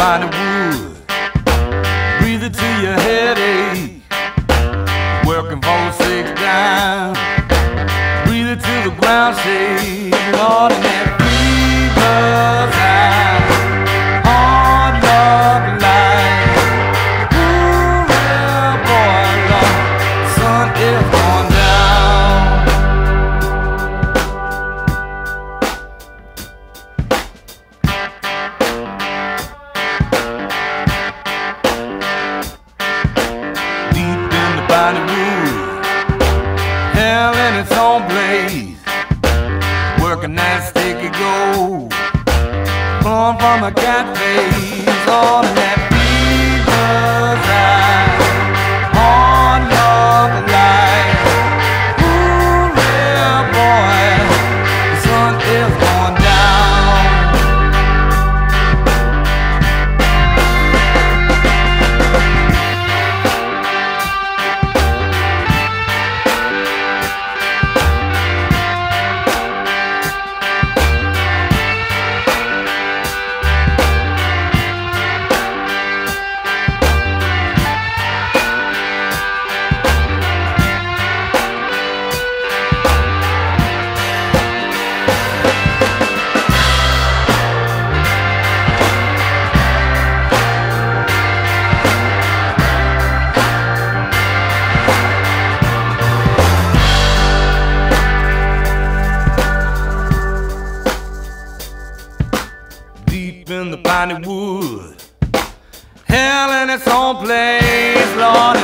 body would. Breathe it to your headache. Working for six down. Breathe it to the ground, shake. The body. Hell in its own blaze. Working that sticky gold. Born from a cat face on that the wood. Hell in its own place, Lord,